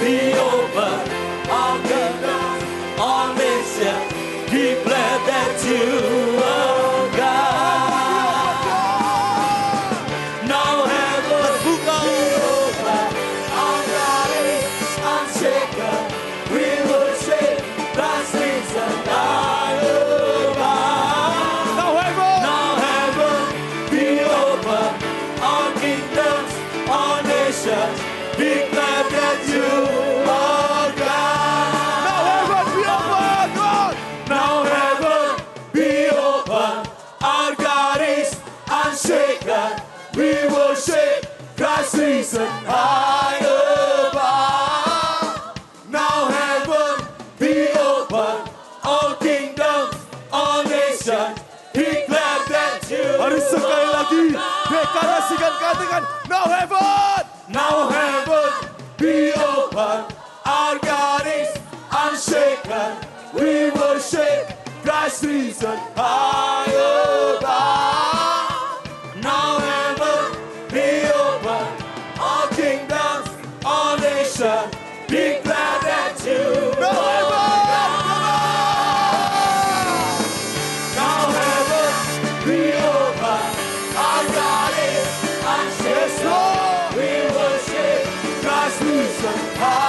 open, all kingdoms, all nations, declare that you are God. Now Now heaven be open, all kingdoms, all nations, declare that you lagi now heaven. Now heaven be open, our God is unshaken. We worship Christ risen high 다